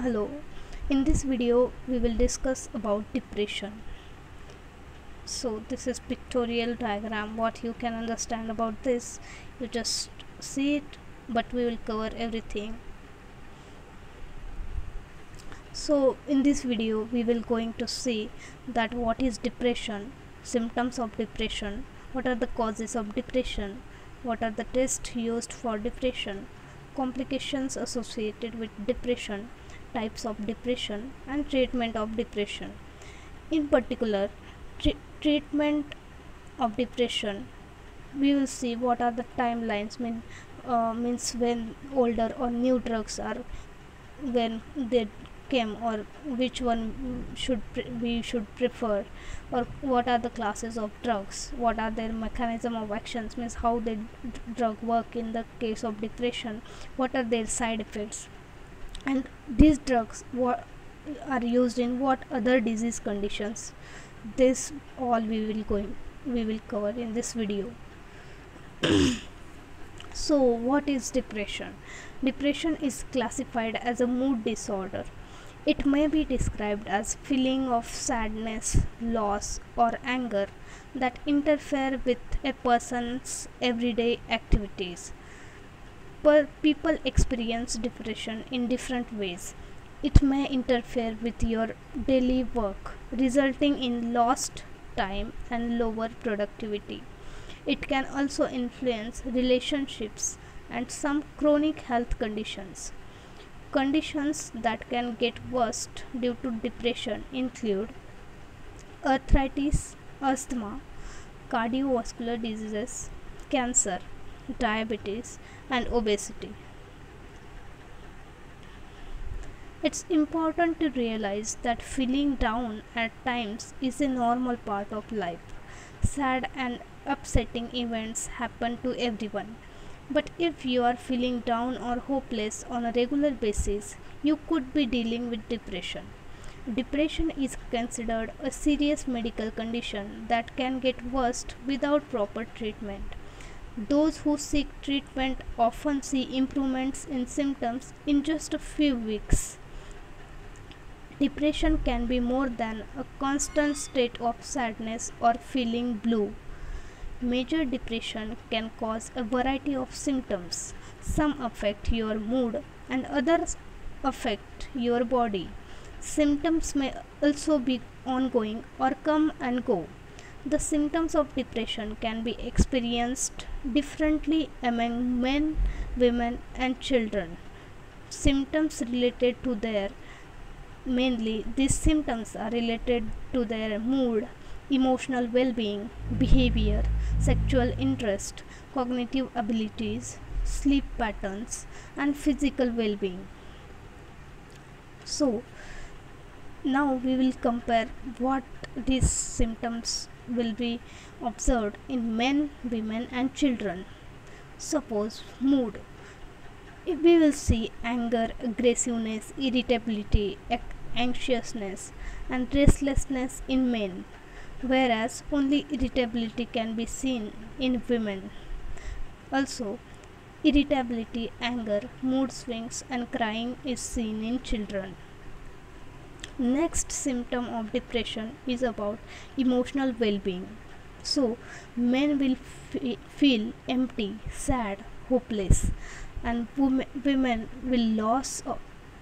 hello. In this video we will discuss about depression. So this is pictorial diagram. What you can understand about this you just see it but we will cover everything. So in this video we will going to see that what is depression symptoms of depression what are the causes of depression what are the tests used for depression complications associated with depression types of depression and treatment of depression. In particular treatment of depression we will see what are the timelines mean uh, means when older or new drugs are when they came or which one should we should prefer or what are the classes of drugs what are their mechanism of actions means how the drug work in the case of depression what are their side effects and these drugs are used in what other disease conditions? This all we will going we will cover in this video. So what is depression? Depression is classified as a mood disorder. It may be described as feeling of sadness loss or anger that interfere with a person's everyday activities people experience depression in different ways. It may interfere with your daily work, resulting in lost time and lower productivity. It can also influence relationships and some chronic health conditions. Conditions that can get worse due to depression include arthritis, asthma, cardiovascular diseases, cancer, diabetes, and obesity. It's important to realize that feeling down at times is a normal part of life. Sad and upsetting events happen to everyone. But if you are feeling down or hopeless on a regular basis, you could be dealing with depression. Depression is considered a serious medical condition that can get worse without proper treatment. Those who seek treatment often see improvements in symptoms in just a few weeks. Depression can be more than a constant state of sadness or feeling blue. Major depression can cause a variety of symptoms. Some affect your mood and others affect your body. Symptoms may also be ongoing or come and go. The symptoms of depression can be experienced differently among men, women, and children. Symptoms related to their mainly these symptoms are related to their mood, emotional well being, behavior, sexual interest, cognitive abilities, sleep patterns, and physical well being. So, now we will compare what these symptoms will be observed in men, women, and children. Suppose mood. We will see anger, aggressiveness, irritability, anxiousness, and restlessness in men, whereas only irritability can be seen in women. Also, irritability, anger, mood swings, and crying is seen in children next symptom of depression is about emotional well-being. So men will feel empty sad hopeless and women will lose uh,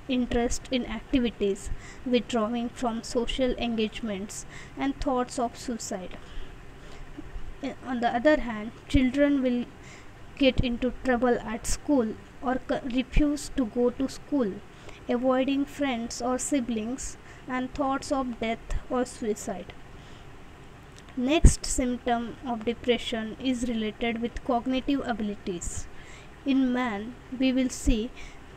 interest in activities withdrawing from social engagements and thoughts of suicide. On the other hand children will get into trouble at school or refuse to go to school avoiding friends or siblings and thoughts of death or suicide. Next symptom of depression is related with cognitive abilities. In man, we will see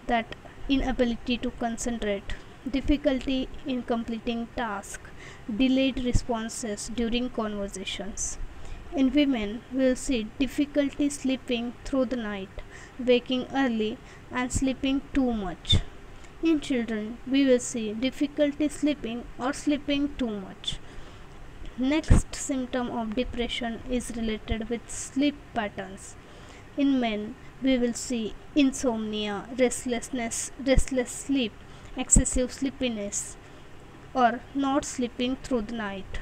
that inability to concentrate, difficulty in completing tasks, delayed responses during conversations. In women, we will see difficulty sleeping through the night, waking early, and sleeping too much. In children, we will see difficulty sleeping or sleeping too much. Next symptom of depression is related with sleep patterns. In men, we will see insomnia, restlessness, restless sleep, excessive sleepiness or not sleeping through the night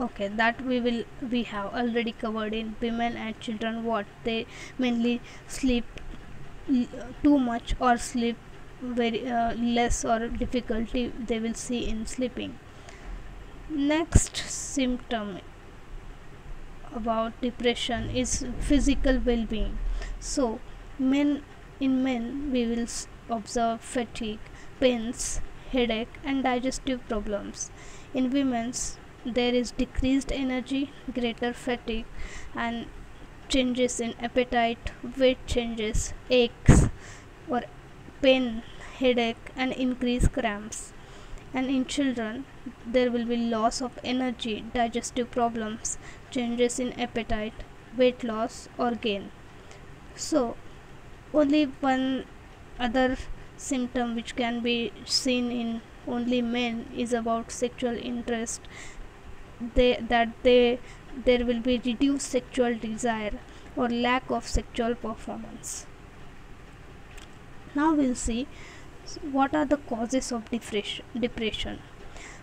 okay that we will we have already covered in women and children what they mainly sleep too much or sleep very uh, less or difficulty they will see in sleeping. Next symptom about depression is physical well-being. So men in men we will observe fatigue pains headache and digestive problems. In women's there is decreased energy greater fatigue and changes in appetite weight changes aches or pain headache and increased cramps. And in children there will be loss of energy digestive problems changes in appetite weight loss or gain. So only one other symptom which can be seen in only men is about sexual interest. They that they there will be reduced sexual desire or lack of sexual performance. Now we'll see what are the causes of depression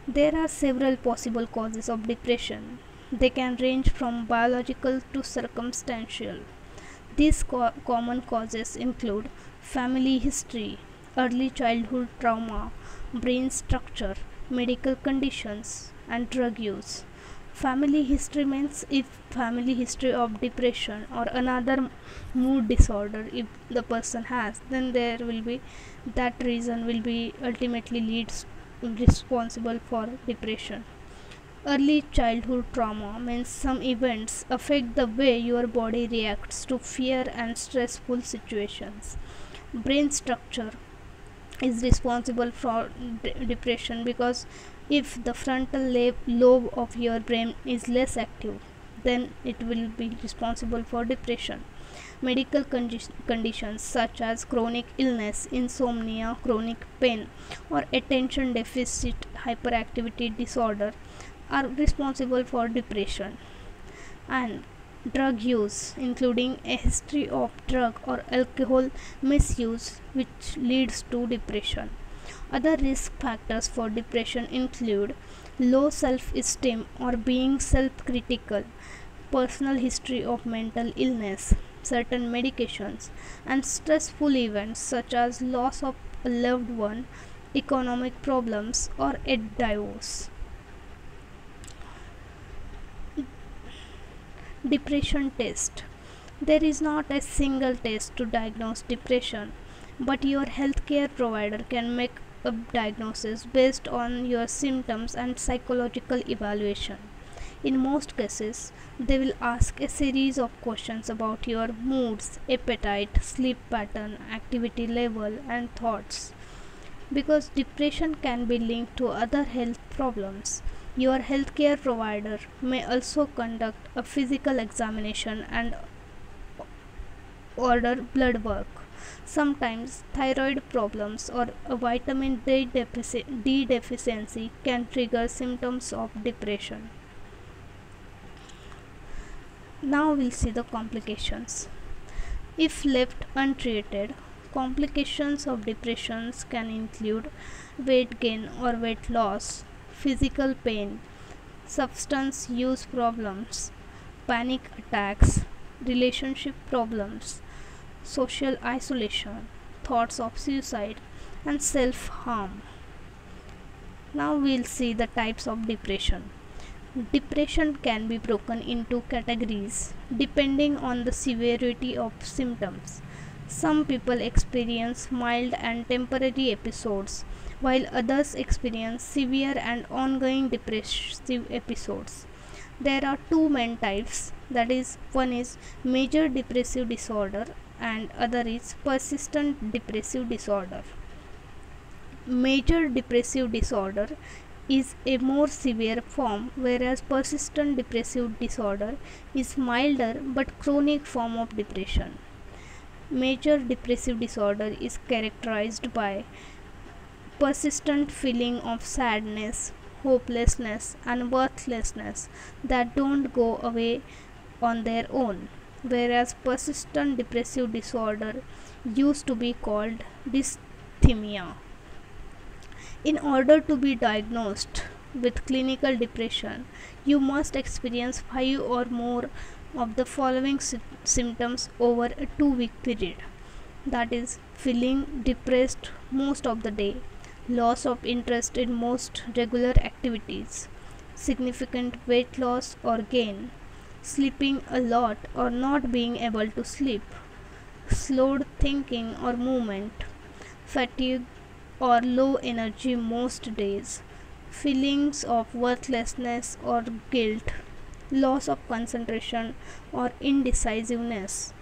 there are several possible causes of depression. They can range from biological to circumstantial. These co- common causes include family history early childhood trauma brain structure medical conditions and drug use family history means if family history of depression or another mood disorder if the person has then there will be that reason will be ultimately leads responsible for depression. Early childhood trauma means some events affect the way your body reacts to fear and stressful situations. Brain structure is responsible for de- depression because if the frontal lobe of your brain is less active then it will be responsible for depression. Medical condi- conditions such as chronic illness insomnia chronic pain or attention deficit hyperactivity disorder are responsible for depression. And drug use including a history of drug or alcohol misuse which leads to depression other risk factors for depression include low self esteem or being self critical, personal history of mental illness, certain medications, and stressful events such as loss of a loved one, economic problems, or a divorce. Depression test There is not a single test to diagnose depression, but your healthcare provider can make a diagnosis based on your symptoms and psychological evaluation. In most cases, they will ask a series of questions about your moods, appetite, sleep pattern, activity level, and thoughts. Because depression can be linked to other health problems, your healthcare provider may also conduct a physical examination and order blood work. Sometimes thyroid problems or a vitamin D, D deficiency can trigger symptoms of depression. Now we'll see the complications. If left untreated, complications of depressions can include weight gain or weight loss, physical pain, substance use problems, panic attacks, relationship problems, social isolation, thoughts of suicide, and self harm. Now we'll see the types of depression. Depression can be broken into categories depending on the severity of symptoms. Some people experience mild and temporary episodes, while others experience severe and ongoing depressive episodes. There are two main types that is, one is major depressive disorder and other is persistent depressive disorder. Major depressive disorder is a more severe form whereas persistent depressive disorder is milder but chronic form of depression. Major depressive disorder is characterized by persistent feeling of sadness, hopelessness and worthlessness that don't go away on their own whereas persistent depressive disorder used to be called dysthymia. In order to be diagnosed with clinical depression, you must experience five or more of the following sy- symptoms over a two week period that is, feeling depressed most of the day, loss of interest in most regular activities, significant weight loss or gain, sleeping a lot or not being able to sleep, slowed thinking or movement, fatigue or low energy most days, feelings of worthlessness or guilt, loss of concentration or indecisiveness,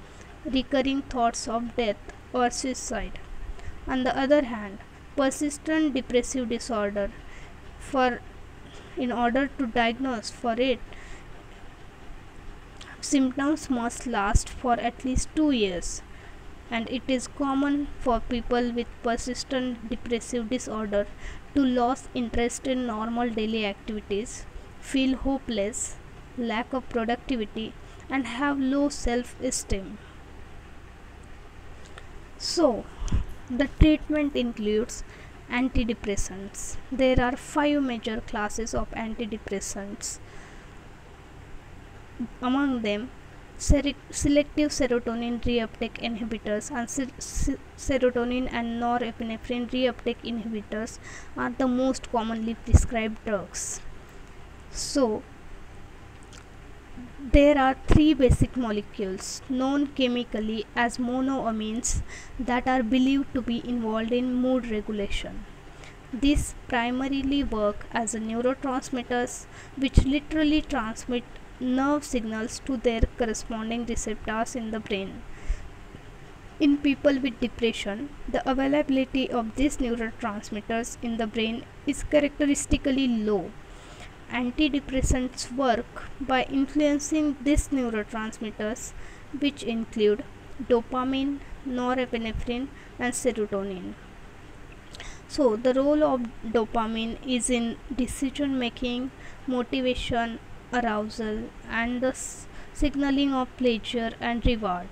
recurring thoughts of death or suicide. On the other hand, persistent depressive disorder. For in order to diagnose for it symptoms must last for at least 2 years and it is common for people with persistent depressive disorder to lose interest in normal daily activities, feel hopeless, lack of productivity, and have low self esteem. So, the treatment includes antidepressants. There are five major classes of antidepressants. Among them, selective serotonin reuptake inhibitors and ser- serotonin and norepinephrine reuptake inhibitors are the most commonly prescribed drugs. So, there are three basic molecules known chemically as monoamines that are believed to be involved in mood regulation. These primarily work as neurotransmitters which literally transmit nerve signals to their corresponding receptors in the brain. In people with depression, the availability of these neurotransmitters in the brain is characteristically low Antidepressants work by influencing these neurotransmitters, which include dopamine, norepinephrine, and serotonin. So, the role of dopamine is in decision making, motivation, arousal, and the signaling of pleasure and reward.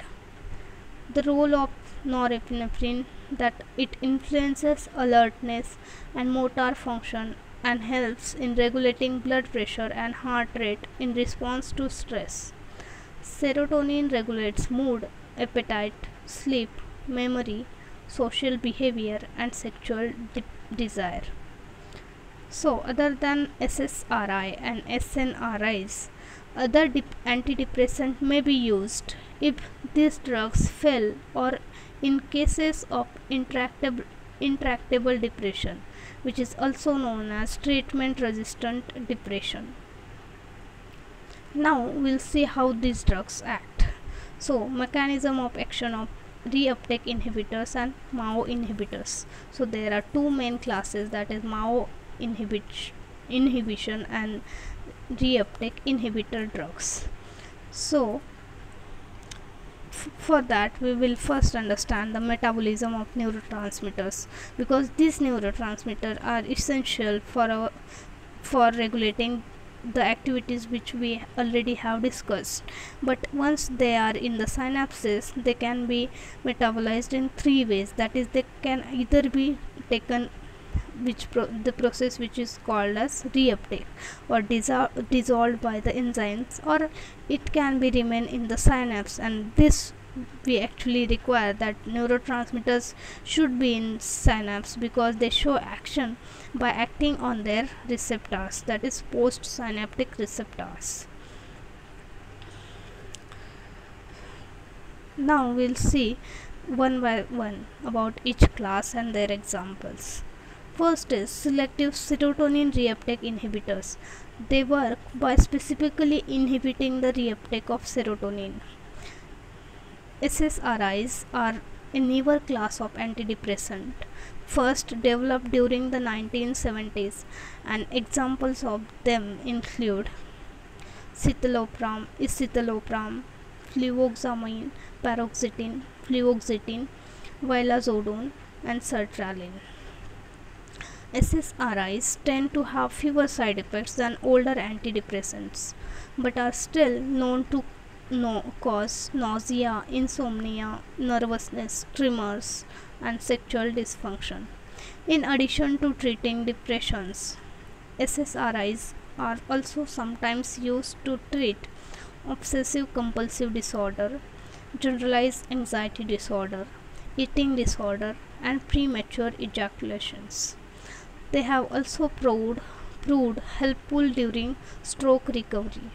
The role of norepinephrine that it influences alertness and motor function and helps in regulating blood pressure and heart rate in response to stress. Serotonin regulates mood, appetite, sleep, memory, social behavior, and sexual de- desire. So, other than SSRI and SNRIs, other antidepressant may be used if these drugs fail or in cases of intractable, intractable depression which is also known as treatment resistant depression. Now we'll see how these drugs act. So, mechanism of action of reuptake inhibitors and MAO inhibitors. So, there are two main classes that is MAO inhibition and reuptake inhibitor drugs. So, for that we will first understand the metabolism of neurotransmitters because these neurotransmitters are essential for our for regulating the activities which we already have discussed but once they are in the synapses they can be metabolized in three ways that is they can either be taken which pro the process which is called as reuptake or dissolved by the enzymes or it can be remain in the synapse and this we actually require that neurotransmitters should be in synapse because they show action by acting on their receptors that is post synaptic receptors. Now we'll see one by one about each class and their examples First is selective serotonin reuptake inhibitors. They work by specifically inhibiting the reuptake of serotonin. SSRIs are a newer class of antidepressant, first developed during the 1970s, and examples of them include citalopram, escitalopram, fluvoxamine, paroxetine, fluoxetine, vilazodone, and sertraline. SSRIs tend to have fewer side effects than older antidepressants, but are still known to no, cause nausea, insomnia, nervousness, tremors, and sexual dysfunction. In addition to treating depressions, SSRIs are also sometimes used to treat obsessive compulsive disorder, generalized anxiety disorder, eating disorder, and premature ejaculations. They have also proved, proved helpful during stroke recovery.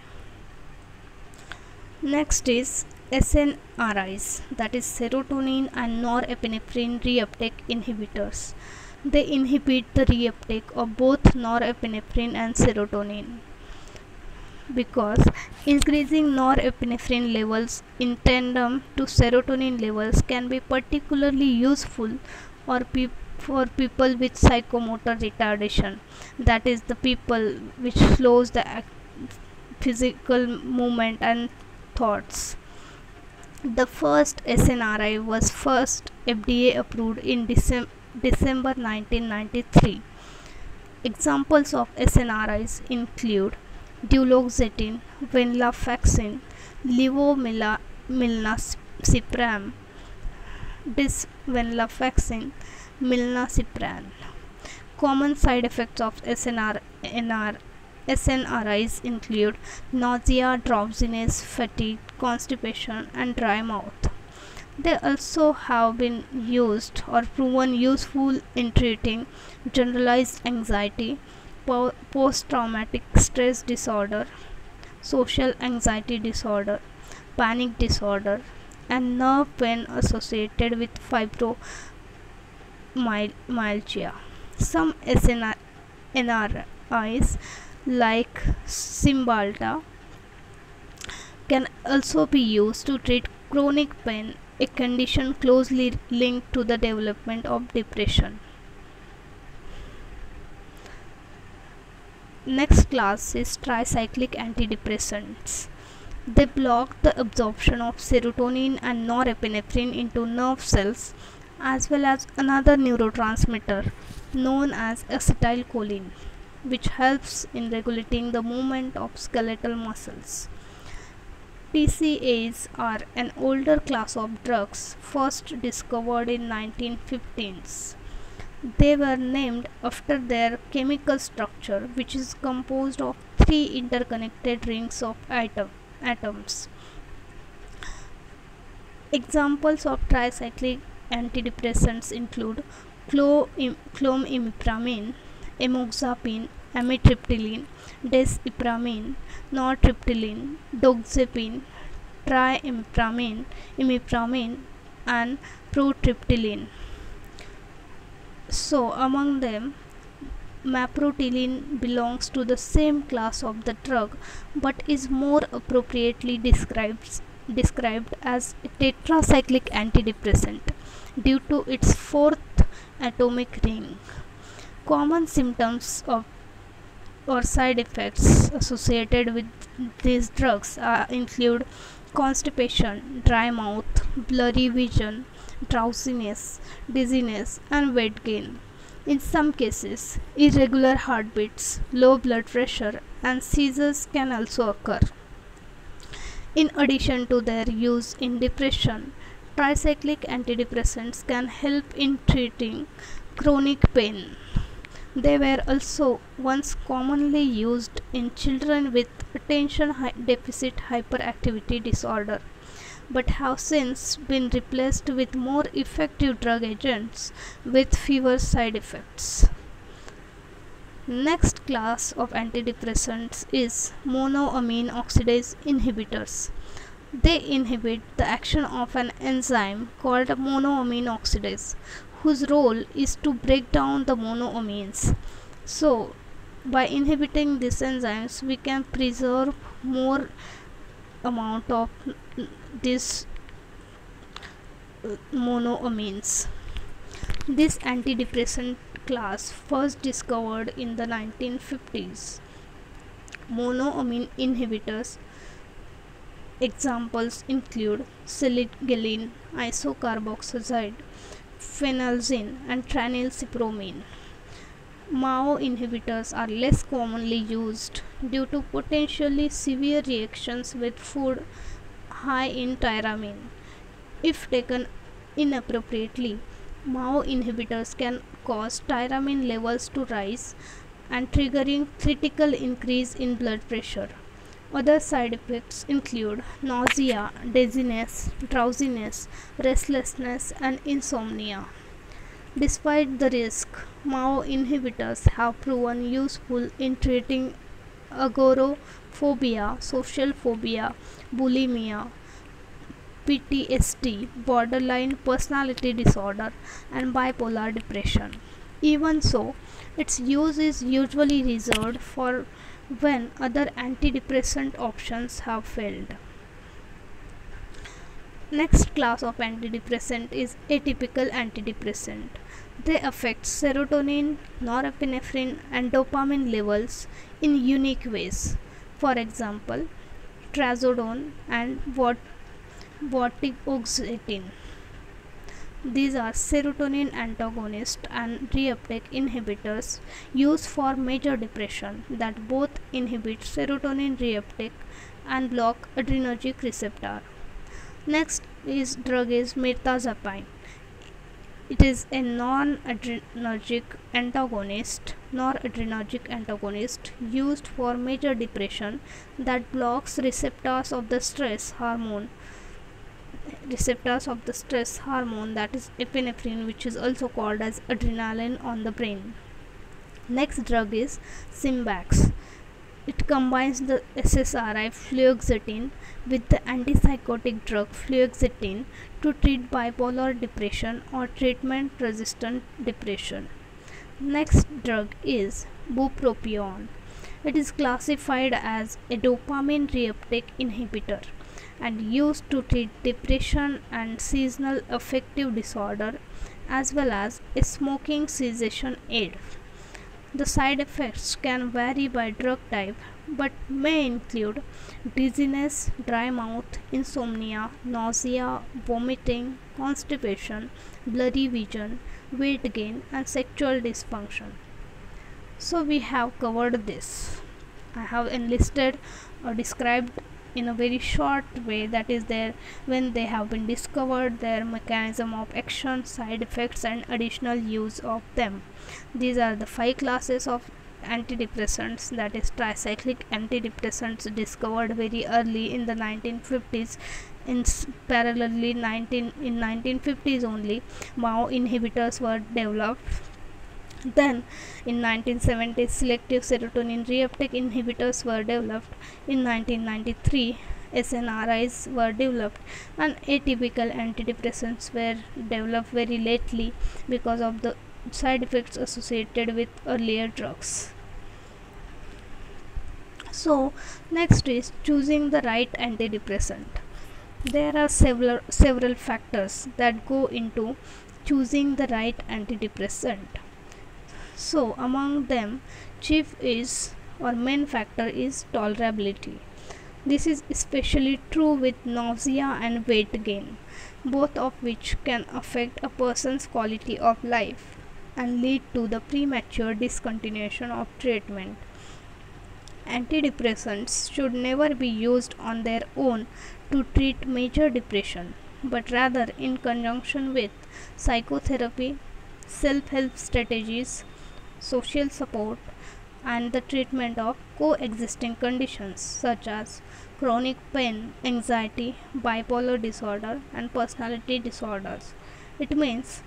Next is SNRIs, that is serotonin and norepinephrine reuptake inhibitors. They inhibit the reuptake of both norepinephrine and serotonin because increasing norepinephrine levels in tandem to serotonin levels can be particularly useful for pe- for people with psychomotor retardation that is the people which slows the physical movement and thoughts. The first SNRI was first FDA approved in Decem- December 1993. Examples of SNRIs include duloxetine, venlafaxine, levomilnacipran, desvenlafaxine, milnacipran. Common side effects of SNR, NR, SNRIs include nausea, drowsiness, fatigue, constipation, and dry mouth. They also have been used or proven useful in treating generalized anxiety, post traumatic stress disorder, social anxiety disorder, panic disorder, and nerve pain associated with fibromyalgia. Some SNRIs like Cymbalta can also be used to treat chronic pain, a condition closely linked to the development of depression. Next class is tricyclic antidepressants. They block the absorption of serotonin and norepinephrine into nerve cells as well as another neurotransmitter known as acetylcholine which helps in regulating the movement of skeletal muscles. TCAs are an older class of drugs first discovered in 1915s. They were named after their chemical structure which is composed of three interconnected rings of atom, atoms. Examples of tricyclic antidepressants include clomipramine, amoxapine, amitriptyline, desipramine, nortriptyline, doxepin, trimipramine, imipramine, and protriptyline. So, among them, Maprotiline belongs to the same class of the drug but is more appropriately described, described as a tetracyclic antidepressant due to its fourth atomic ring. Common symptoms of or side effects associated with these drugs uh, include constipation, dry mouth, blurry vision, drowsiness, dizziness, and weight gain. In some cases, irregular heartbeats, low blood pressure, and seizures can also occur. In addition to their use in depression, tricyclic antidepressants can help in treating chronic pain. They were also once commonly used in children with attention deficit hyperactivity disorder but have since been replaced with more effective drug agents with fewer side effects. Next class of antidepressants is monoamine oxidase inhibitors. They inhibit the action of an enzyme called monoamine oxidase whose role is to break down the monoamines. So, by inhibiting these enzymes, we can preserve more amount of these uh, monoamines. This antidepressant class first discovered in the 1950s. Monoamine inhibitors examples include silicylic isocarboxazide phenelzine and tranylcypromine. MAO inhibitors are less commonly used due to potentially severe reactions with food high in tyramine. If taken inappropriately, MAO inhibitors can cause tyramine levels to rise and triggering critical increase in blood pressure. Other side effects include nausea, dizziness, drowsiness, restlessness, and insomnia. Despite the risk, MAO inhibitors have proven useful in treating agoraphobia, social phobia, bulimia, PTSD, borderline personality disorder, and bipolar depression. Even so, its use is usually reserved for when other antidepressant options have failed. Next class of antidepressant is atypical antidepressant. They affect serotonin, norepinephrine, and dopamine levels in unique ways. For example, trazodone and vortioxetine. These are serotonin antagonists and reuptake inhibitors used for major depression that both inhibit serotonin reuptake and block adrenergic receptor. Next is drug is mirtazapine. It is a non-adrenergic antagonist, noradrenergic antagonist used for major depression that blocks receptors of the stress hormone receptors of the stress hormone that is epinephrine which is also called as adrenaline on the brain. Next drug is Symbyax it combines the SSRI fluoxetine with the antipsychotic drug fluoxetine to treat bipolar depression or treatment resistant depression. Next drug is bupropion. It is classified as a dopamine reuptake inhibitor and used to treat depression and seasonal affective disorder as well as a smoking cessation aid. The side effects can vary by drug type but may include dizziness, dry mouth, insomnia, nausea, vomiting, constipation, blurry vision, weight gain, and sexual dysfunction. So, we have covered this. I have enlisted or described in a very short way that is there when they have been discovered their mechanism of action side effects and additional use of them. These are the five classes of antidepressants that is tricyclic antidepressants discovered very early in the 1950s in parallelly 19 in 1950s only. Mao inhibitors were developed then, in 1970, selective serotonin reuptake inhibitors were developed. In 1993, SNRIs were developed and atypical antidepressants were developed very lately because of the side effects associated with earlier drugs. So, next is choosing the right antidepressant. There are several several factors that go into choosing the right antidepressant so among them chief is or main factor is tolerability. This is especially true with nausea and weight gain both of which can affect a person's quality of life and lead to the premature discontinuation of treatment. Antidepressants should never be used on their own to treat major depression but rather in conjunction with psychotherapy self-help strategies social support, and the treatment of coexisting conditions such as chronic pain, anxiety, bipolar disorder, and personality disorders. It means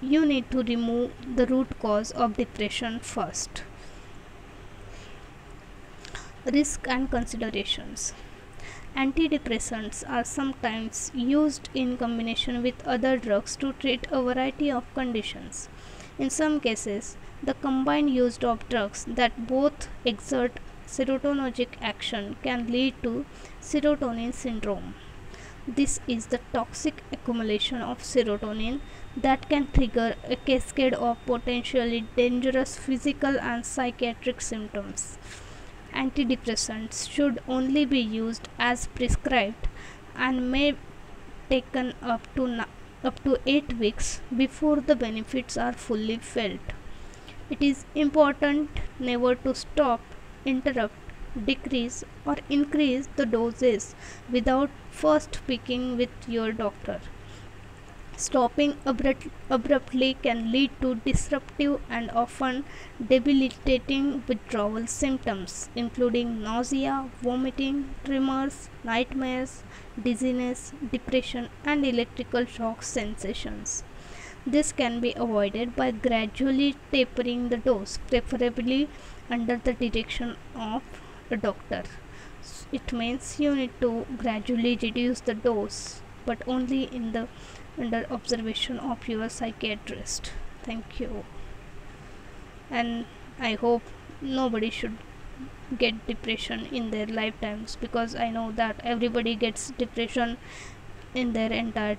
you need to remove the root cause of depression first. Risk and considerations. Antidepressants are sometimes used in combination with other drugs to treat a variety of conditions. In some cases, the combined use of drugs that both exert serotonergic action can lead to serotonin syndrome. This is the toxic accumulation of serotonin that can trigger a cascade of potentially dangerous physical and psychiatric symptoms. Antidepressants should only be used as prescribed and may taken up to up to 8 weeks before the benefits are fully felt. It is important never to stop, interrupt, decrease or increase the doses without first speaking with your doctor. Stopping abrupt, abruptly can lead to disruptive and often debilitating withdrawal symptoms, including nausea, vomiting, tremors, nightmares, dizziness, depression, and electrical shock sensations. This can be avoided by gradually tapering the dose, preferably under the direction of a doctor. It means you need to gradually reduce the dose, but only in the under observation of your psychiatrist. Thank you. And i hope nobody should get depression in their lifetimes because i know that everybody gets depression in their entire